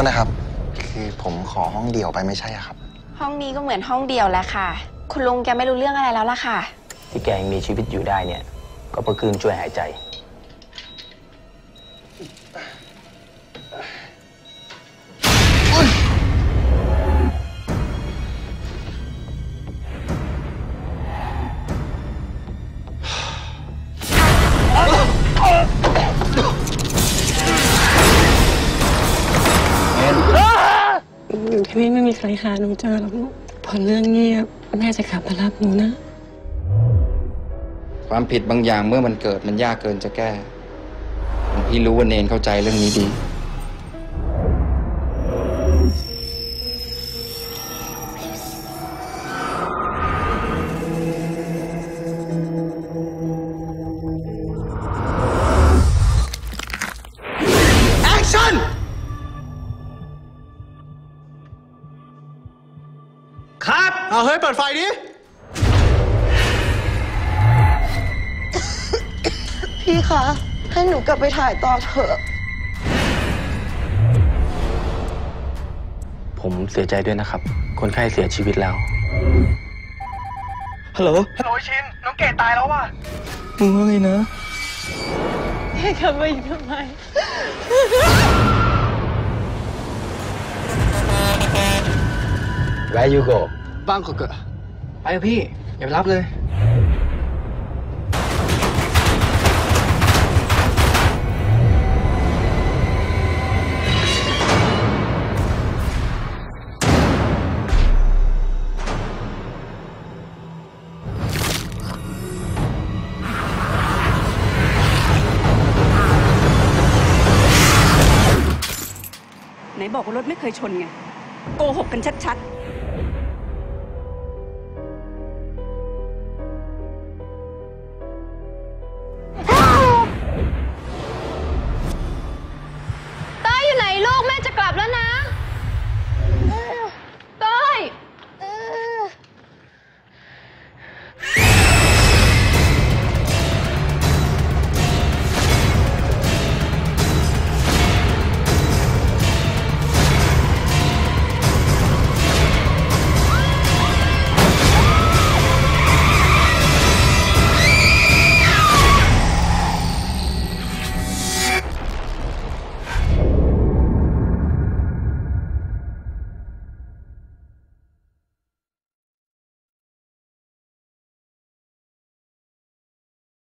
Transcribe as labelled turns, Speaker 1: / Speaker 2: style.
Speaker 1: ษนะครับ คือผมขอห้องเดี่ยวไปไม่ใช่อะครับ
Speaker 2: ห้องนี้ก็เหมือนห้องเดียวแหละค่ะ คุณลุงแกไม่รู้เรื่องอะไรแล้วล่ะค่ะ
Speaker 3: ที่แกยังมีชีวิตอยู่ได้เนี่ย ก็เพราะคลื่นช่วยหายใจ
Speaker 4: อยู่ที่ไม่มีใครหาหนูเจอหรอกลูกพอเรื่องเงียบแม่จะขับมารับหนูนะ
Speaker 5: ความผิดบางอย่างเมื่อมันเกิดมันยากเกินจะแก้ พี่รู้ว่าเนนเข้าใจเรื่องนี้ดี
Speaker 6: เอาเฮ้ย เปิดไฟดิ
Speaker 7: พี่คะ ให้หนูกลับไปถ่ายต่อเถอะ
Speaker 3: ผมเสียใจด้วยนะครับ คนไข้เสียชีวิตแล้ว
Speaker 6: ฮัลโหล ฮัลโหลชิน น้องเกดตายแล้วว่ะ
Speaker 5: มึงว่าไงนะ
Speaker 4: ทำไมทำไม
Speaker 3: Where you go
Speaker 6: บ้างก็เกิด
Speaker 5: ไปเถอะพี่ อย่าไปรับเลย
Speaker 8: ไหนบอกว่ารถไม่เคยชนไง โกหกกันชัดๆ